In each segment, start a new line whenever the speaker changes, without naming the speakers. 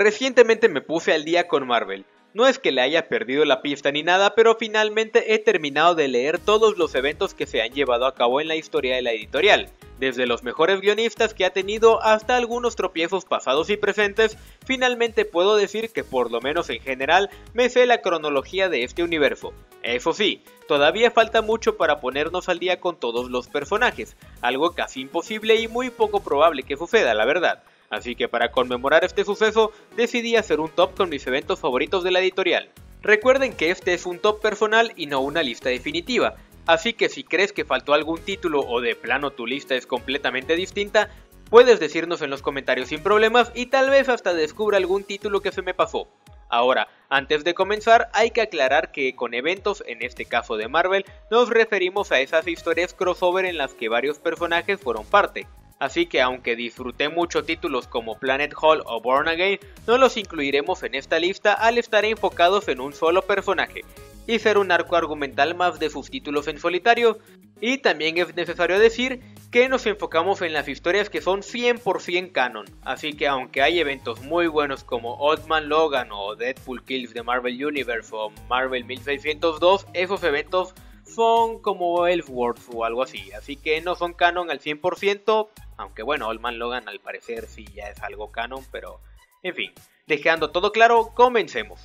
Recientemente me puse al día con Marvel. No es que le haya perdido la pista ni nada, pero finalmente he terminado de leer todos los eventos que se han llevado a cabo en la historia de la editorial, desde los mejores guionistas que ha tenido hasta algunos tropiezos pasados y presentes, finalmente puedo decir que por lo menos en general me sé la cronología de este universo. Eso sí, todavía falta mucho para ponernos al día con todos los personajes, algo casi imposible y muy poco probable que suceda, la verdad. Así que para conmemorar este suceso, decidí hacer un top con mis eventos favoritos de la editorial. Recuerden que este es un top personal y no una lista definitiva, así que si crees que faltó algún título o de plano tu lista es completamente distinta, puedes decirnos en los comentarios sin problemas y tal vez hasta descubra algún título que se me pasó. Ahora, antes de comenzar, hay que aclarar que con eventos, en este caso de Marvel, nos referimos a esas historias crossover en las que varios personajes fueron parte así que aunque disfruté mucho títulos como Planet Hall o Born Again, no los incluiremos en esta lista al estar enfocados en un solo personaje y ser un arco argumental más de sus títulos en solitario. Y también es necesario decir que nos enfocamos en las historias que son 100% canon, así que aunque hay eventos muy buenos como Old Man Logan o Deadpool Kills de Marvel Universe o Marvel 1602, esos eventos son como Elseworlds o algo así, así que no son canon al 100%, aunque bueno, Old Man Logan al parecer sí ya es algo canon, pero en fin, dejando todo claro, comencemos.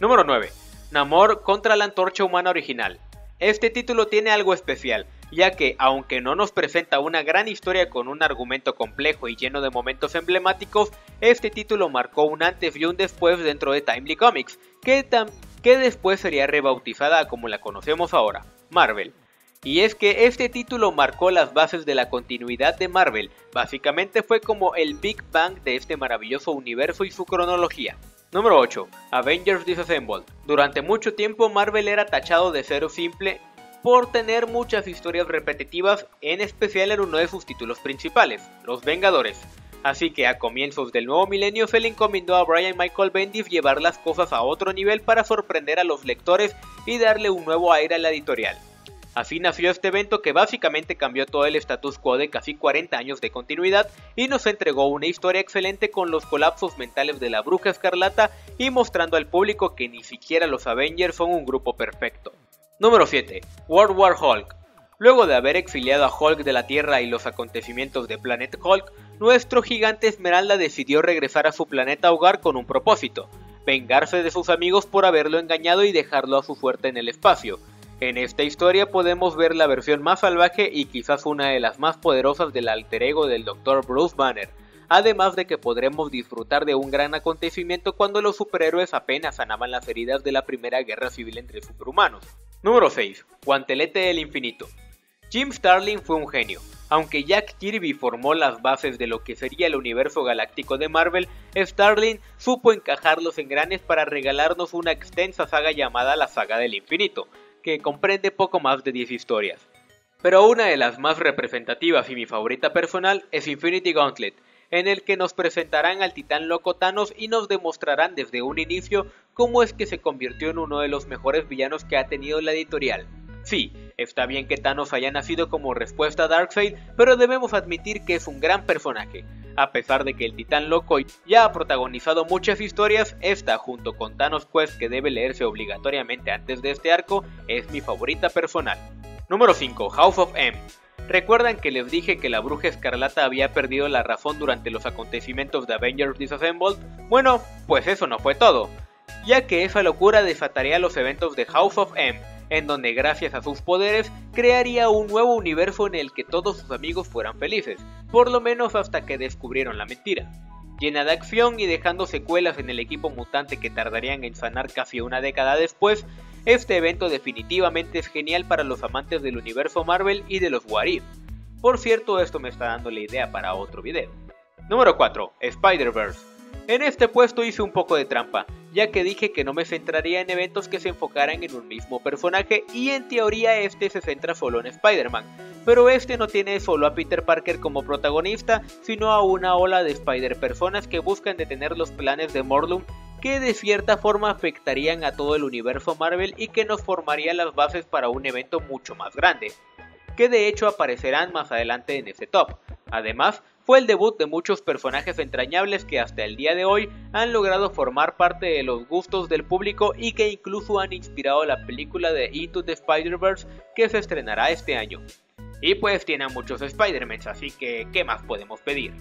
Número 9. Namor contra la antorcha humana original. Este título tiene algo especial, ya que aunque no nos presenta una gran historia con un argumento complejo y lleno de momentos emblemáticos, este título marcó un antes y un después dentro de Timely Comics, que, que después sería rebautizada como la conocemos ahora, Marvel. Y es que este título marcó las bases de la continuidad de Marvel, básicamente fue como el Big Bang de este maravilloso universo y su cronología. Número 8. Avengers Disassembled. Durante mucho tiempo Marvel era tachado de cero simple por tener muchas historias repetitivas, en especial en uno de sus títulos principales, Los Vengadores. Así que a comienzos del nuevo milenio se le encomendó a Brian Michael Bendis llevar las cosas a otro nivel para sorprender a los lectores y darle un nuevo aire a la editorial. Así nació este evento que básicamente cambió todo el status quo de casi 40 años de continuidad y nos entregó una historia excelente con los colapsos mentales de la bruja escarlata y mostrando al público que ni siquiera los Avengers son un grupo perfecto. Número 7. World War Hulk. Luego de haber exiliado a Hulk de la Tierra y los acontecimientos de Planet Hulk, nuestro gigante Esmeralda decidió regresar a su planeta hogar con un propósito, vengarse de sus amigos por haberlo engañado y dejarlo a su suerte en el espacio, en esta historia podemos ver la versión más salvaje y quizás una de las más poderosas del alter ego del Dr. Bruce Banner, además de que podremos disfrutar de un gran acontecimiento cuando los superhéroes apenas sanaban las heridas de la primera guerra civil entre superhumanos. Número 6. Guantelete del Infinito. Jim Starlin fue un genio. Aunque Jack Kirby formó las bases de lo que sería el universo galáctico de Marvel, Starlin supo encajar los engranes para regalarnos una extensa saga llamada la Saga del Infinito, que comprende poco más de 10 historias. Pero una de las más representativas y mi favorita personal es Infinity Gauntlet, en el que nos presentarán al titán loco Thanos y nos demostrarán desde un inicio cómo es que se convirtió en uno de los mejores villanos que ha tenido la editorial. Sí, está bien que Thanos haya nacido como respuesta a Darkseid, pero debemos admitir que es un gran personaje. A pesar de que el titán loco ya ha protagonizado muchas historias, esta junto con Thanos Quest que debe leerse obligatoriamente antes de este arco, es mi favorita personal. Número 5. House of M. ¿Recuerdan que les dije que la bruja escarlata había perdido la razón durante los acontecimientos de Avengers Disassembled? Bueno, pues eso no fue todo, ya que esa locura desataría los eventos de House of M, en donde gracias a sus poderes crearía un nuevo universo en el que todos sus amigos fueran felices, por lo menos hasta que descubrieron la mentira. Llena de acción y dejando secuelas en el equipo mutante que tardarían en sanar casi una década después, este evento definitivamente es genial para los amantes del universo Marvel y de los What Por cierto, esto me está dando la idea para otro video. Número 4. Spider-Verse. En este puesto hice un poco de trampa, ya que dije que no me centraría en eventos que se enfocaran en un mismo personaje y en teoría este se centra solo en Spider-Man, pero este no tiene solo a Peter Parker como protagonista, sino a una ola de Spider-Personas que buscan detener los planes de Morlun que de cierta forma afectarían a todo el universo Marvel y que nos formarían las bases para un evento mucho más grande, que de hecho aparecerán más adelante en este top. Además, fue el debut de muchos personajes entrañables que hasta el día de hoy han logrado formar parte de los gustos del público y que incluso han inspirado la película de Into the Spider-Verse que se estrenará este año. Y pues tiene muchos Spider-Man, así que ¿qué más podemos pedir?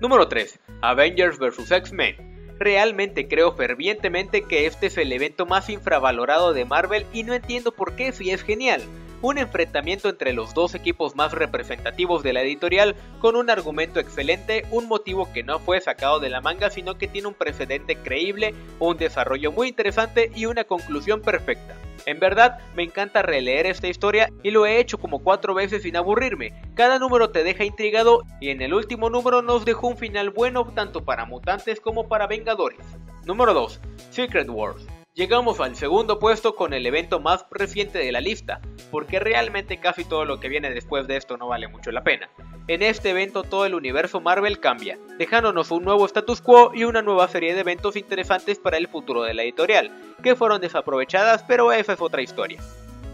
Número 3. Avengers vs. X-Men. Realmente creo fervientemente que este es el evento más infravalorado de Marvel y no entiendo por qué si es genial un enfrentamiento entre los dos equipos más representativos de la editorial con un argumento excelente, un motivo que no fue sacado de la manga sino que tiene un precedente creíble, un desarrollo muy interesante y una conclusión perfecta. En verdad, me encanta releer esta historia y lo he hecho como cuatro veces sin aburrirme. Cada número te deja intrigado y en el último número nos dejó un final bueno tanto para mutantes como para vengadores. Número 2. Secret Wars. Llegamos al segundo puesto con el evento más reciente de la lista, porque realmente casi todo lo que viene después de esto no vale mucho la pena. En este evento todo el universo Marvel cambia, dejándonos un nuevo status quo y una nueva serie de eventos interesantes para el futuro de la editorial, que fueron desaprovechadas pero esa es otra historia.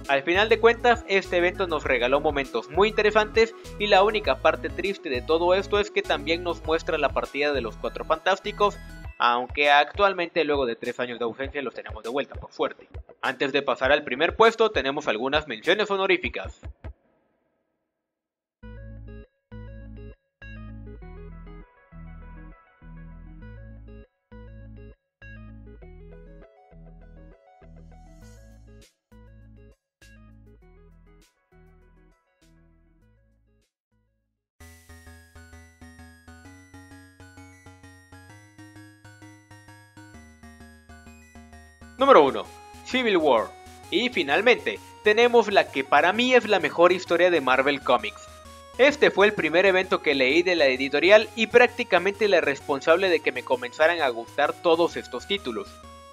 Al final de cuentas, este evento nos regaló momentos muy interesantes y la única parte triste de todo esto es que también nos muestra la partida de los Cuatro Fantásticos, aunque actualmente luego de tres años de ausencia los tenemos de vuelta, por suerte. Antes de pasar al primer puesto tenemos algunas menciones honoríficas. Número 1. Civil War. Y finalmente, tenemos la que para mí es la mejor historia de Marvel Comics. Este fue el primer evento que leí de la editorial y prácticamente la responsable de que me comenzaran a gustar todos estos títulos.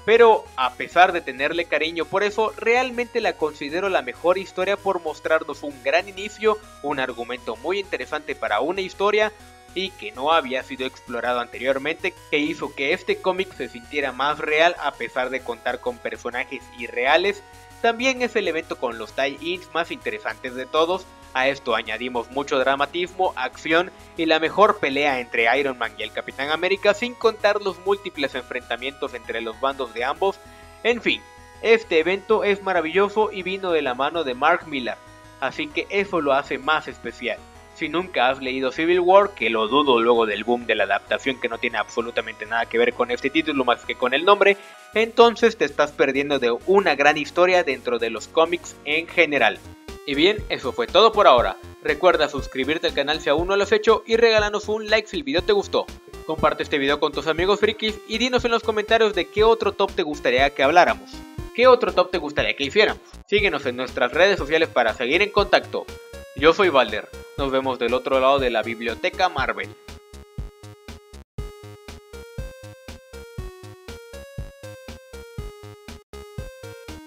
Pero, a pesar de tenerle cariño por eso, realmente la considero la mejor historia por mostrarnos un gran inicio, un argumento muy interesante para una historia, y que no había sido explorado anteriormente, que hizo que este cómic se sintiera más real a pesar de contar con personajes irreales. También es el evento con los tie-ins más interesantes de todos. A esto añadimos mucho dramatismo, acción y la mejor pelea entre Iron Man y el Capitán América sin contar los múltiples enfrentamientos entre los bandos de ambos. En fin, este evento es maravilloso y vino de la mano de Mark Millar, así que eso lo hace más especial. Si nunca has leído Civil War, que lo dudo luego del boom de la adaptación que no tiene absolutamente nada que ver con este título más que con el nombre, entonces te estás perdiendo de una gran historia dentro de los cómics en general. Y bien, eso fue todo por ahora. Recuerda suscribirte al canal si aún no lo has hecho y regálanos un like si el video te gustó. Comparte este video con tus amigos frikis y dinos en los comentarios de qué otro top te gustaría que habláramos. ¿Qué otro top te gustaría que hiciéramos? Síguenos en nuestras redes sociales para seguir en contacto. Yo soy Valder, nos vemos del otro lado de la biblioteca Marvel.